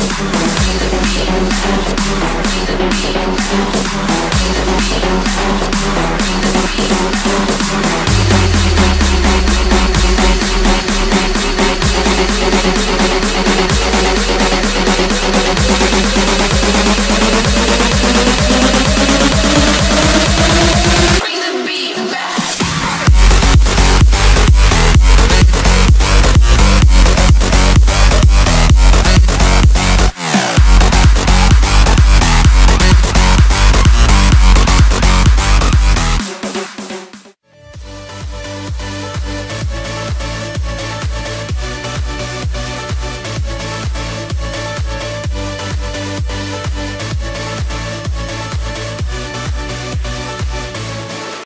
I'm gonna be in the middle of the world.